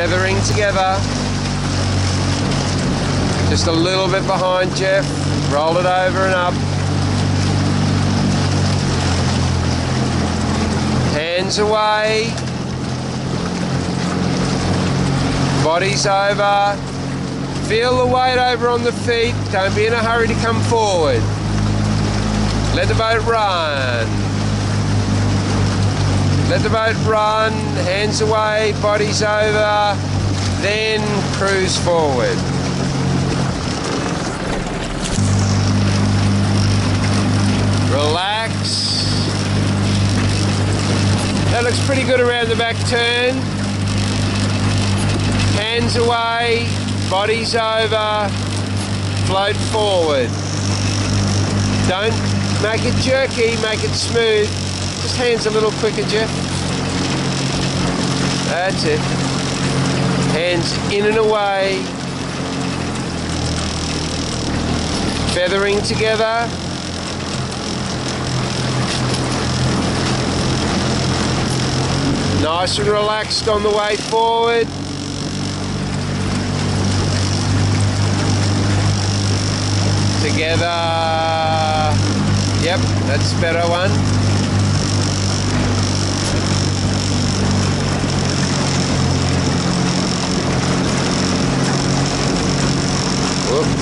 Feathering together. Just a little bit behind Geoff. Roll it over and up. Hands away. Body's over. Feel the weight over on the feet. Don't be in a hurry to come forward. Let the boat run. Let the boat run. Hands away. Body's over. Then cruise forward. Relax. That looks pretty good around the back turn. Hands away, body's over, float forward. Don't make it jerky, make it smooth. Just hands a little quicker, Geoff. That's it. Hands in and away. Feathering together. Nice and relaxed on the way forward. Together. Yep, that's better one.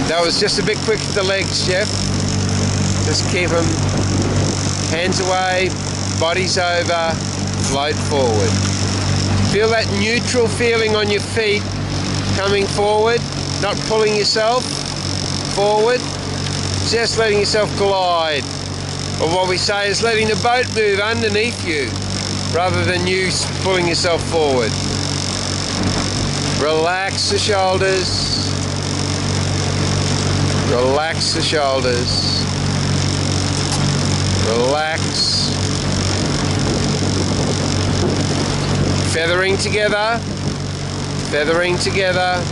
That was just a bit quick with the legs, Geoff. Just keep them hands away, bodies over, float forward. Feel that neutral feeling on your feet coming forward, not pulling yourself forward, just letting yourself glide. Or what we say is letting the boat move underneath you rather than you pulling yourself forward. Relax the shoulders. Relax the shoulders. Relax. Feathering together. Feathering together.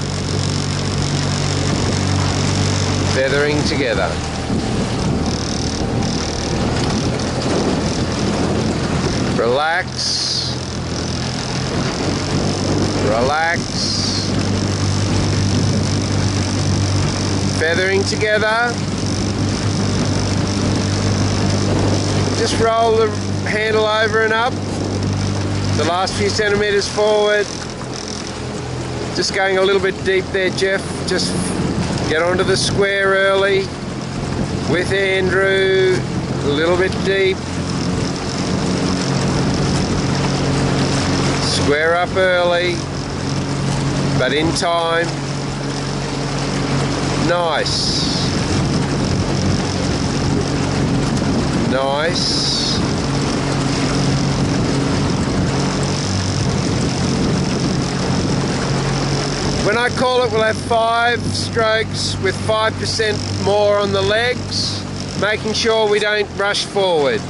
Feathering together. Relax. Relax. Feathering together. Just roll the handle over and up. The last few centimeters forward. Just going a little bit deep there, Geoff. Just get onto the square early with Andrew. A little bit deep. Square up early, but in time. Nice. Nice. When I call it, we'll have five strokes with 5% more on the legs, making sure we don't rush forward.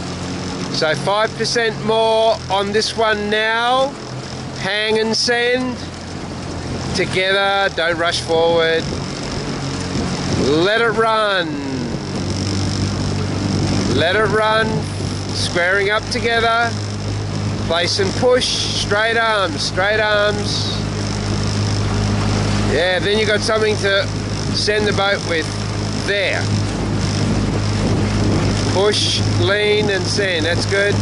So 5% more on this one now. Hang and send. Together, don't rush forward. Let it run. Let it run. Squaring up together. Place and push. Straight arms, straight arms. Yeah, then you got something to send the boat with. There. Push, lean and send. That's good.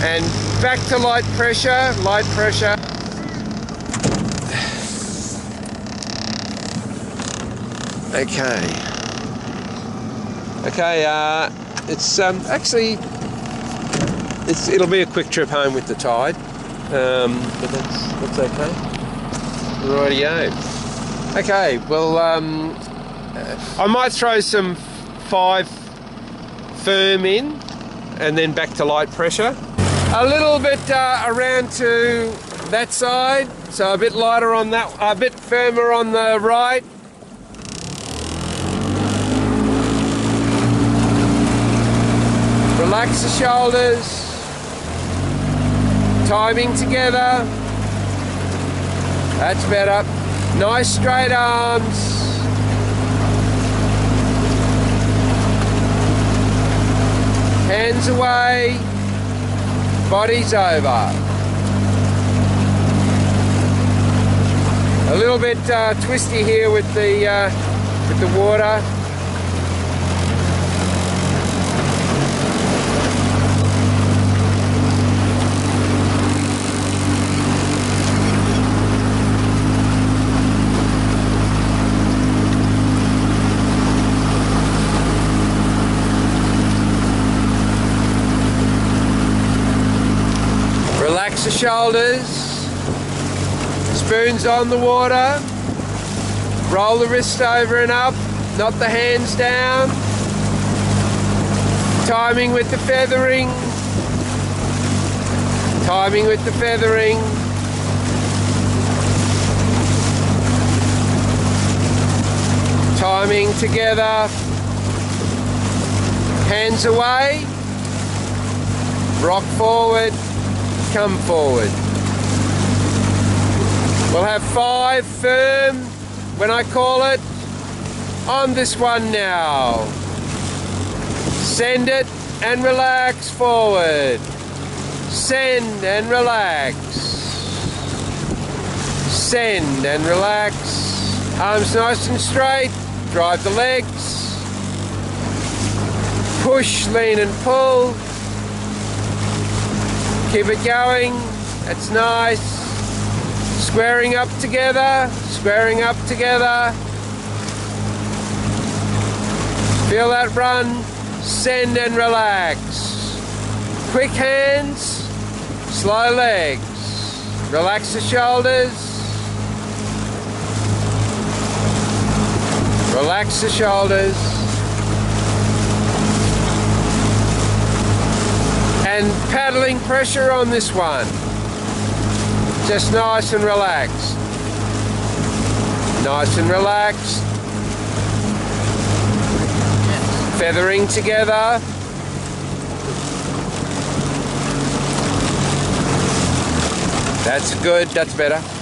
And back to light pressure, light pressure. Okay. Okay, uh, it's um, actually, it's, it'll be a quick trip home with the tide, um, but that's, that's okay. Rightio. Okay, well, um, I might throw some five firm in and then back to light pressure. A little bit uh, around to that side, so a bit lighter on that, a bit firmer on the right. Relax the shoulders. Timing together. That's better. Nice straight arms. Hands away. Body's over. A little bit uh, twisty here with the uh, with the water. Relax the shoulders. Spoons on the water. Roll the wrist over and up, not the hands down. Timing with the feathering. Timing with the feathering. Timing together. Hands away. Rock forward. Come forward. We'll have five firm when I call it on this one now. Send it and relax forward. Send and relax. Send and relax. Arms nice and straight. Drive the legs. Push, lean and pull. Keep it going. That's nice. Squaring up together. Squaring up together. Feel that run. Send and relax. Quick hands. Slow legs. Relax the shoulders. Relax the shoulders. And paddling pressure on this one. Just nice and relaxed. Nice and relaxed. Feathering together. That's good, that's better.